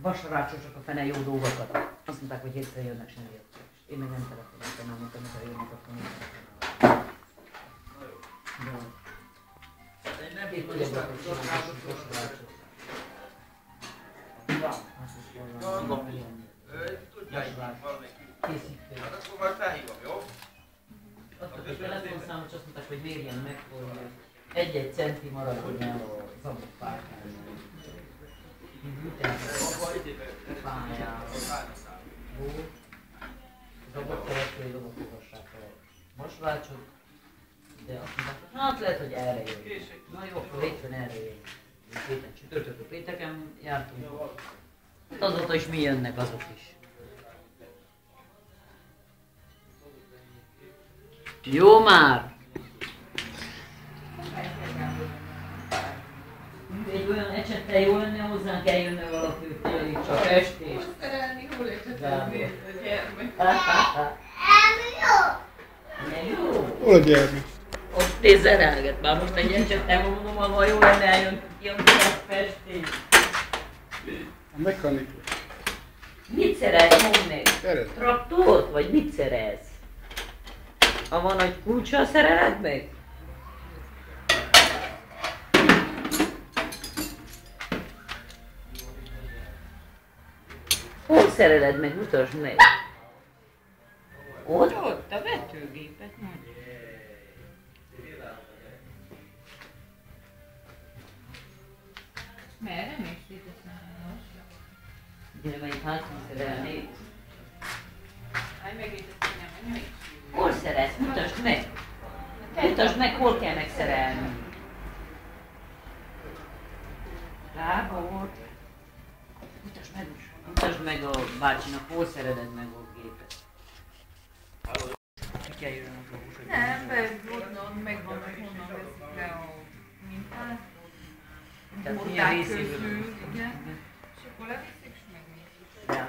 Vasarácsosok a fene jó dolgokat. Azt mondták, hogy hétre jönnek, és nem jöttek. Én meg nem telefonáltam, nem mondtam, hogy jönnek, akkor nem. Hát akkor majd felhívom, jó? Adtak egy telefonszámot, és azt mondták, hogy mérjen meg, hogy egy-egy centi maradjon el a zabot párkányban. A vasvácsot, de azt mondták, hát lehet, hogy erre jön. Na jó, akkor hétfőn erre jön. Héten csütörtökön pénteken jártunk. Hát azóta is mi jönnek azok is. Jó már! Egy olyan ecsettel jó lenne hozzánk eljönne valaki, hogy kialítsa a festést. Szerelni, hol a gyermek? Nem jó? Hol a gyermek? Ott nézerelget már most egy ecsettel mondom, ha jó lenne eljön ki a festést. A mechanikus. Mit szerez, mondd meg? Szeret. Traktort? Vagy mit szerez? Ha van egy kulcsa, szereled meg? Hol szereled meg? Mutasd meg! Ott? Ott a vetőgépet mondja. Merre mész itt most? Gyere, meg azt nem, nem Hol szerez? Mutasd meg! Mutasd meg, hol kell megszerelni. Gábor! Mutasd meg, mutasd meg a bácsinak, hol szereled meg a gépet. Ki kell jöjjön az orvos, hogy Nem, de onnan megvan, hogy honnan veszik le a mintát. Tehát milyen részéből? igen. És akkor leviszik, és megnézik. Ja,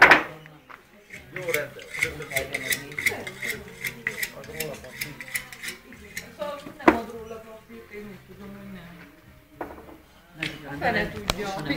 Jó rendben. helyben megnézed? Szóval nem ad róla papírt, én úgy tudom, hogy nem. A fele tudja, Most